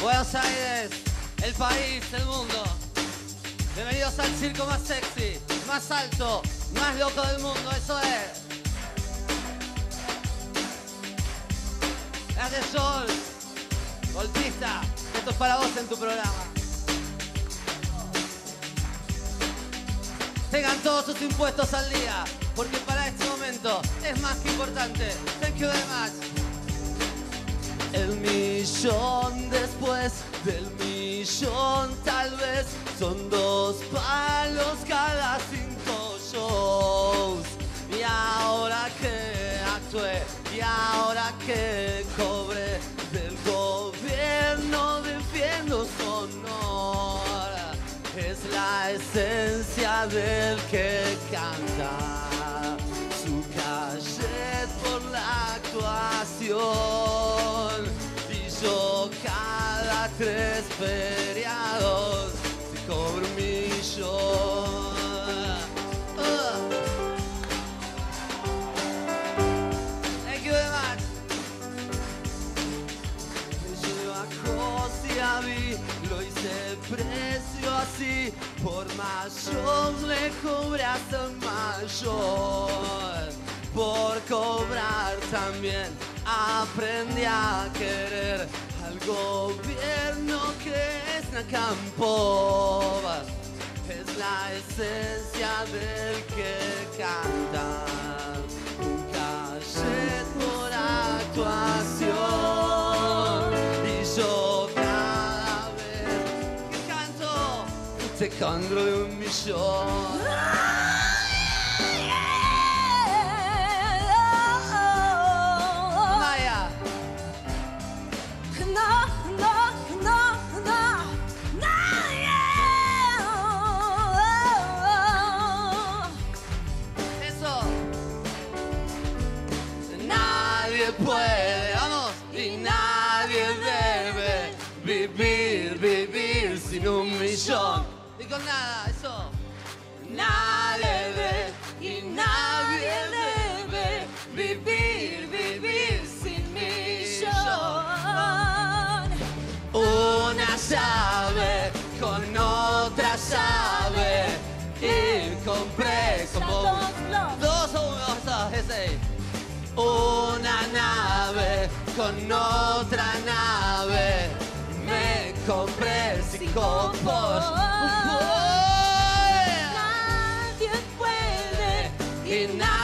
Buenos Aires, el país, el mundo. Bienvenidos al circo más sexy, más alto, más loco del mundo, eso es. Gracias Sol, golpista, esto es para vos en tu programa. Tengan todos sus impuestos al día, porque para este momento es más que importante. Thank you very much. El millón después del millón tal vez son dos palos cada cinco shows. Y ahora que actué y ahora que cobré del gobierno defiendo su honor. Es la esencia del que canta feriados te cobro un millón. Uh. Thank you very much. Bajo si a mí lo hice precio así por shows le el mayor por cobrar también aprendí a querer al gobierno que es Nacampov es la esencia del que canta. Calle por actuación. Y yo cada vez que canto te congro de un millón puede vamos. Y nadie debe vivir vivir sin un millón. Y con nada eso. Nadie debe y nadie debe vivir vivir sin millón. Una llave nave con otra nave. Me compré el cinco por Nadie puede y nadie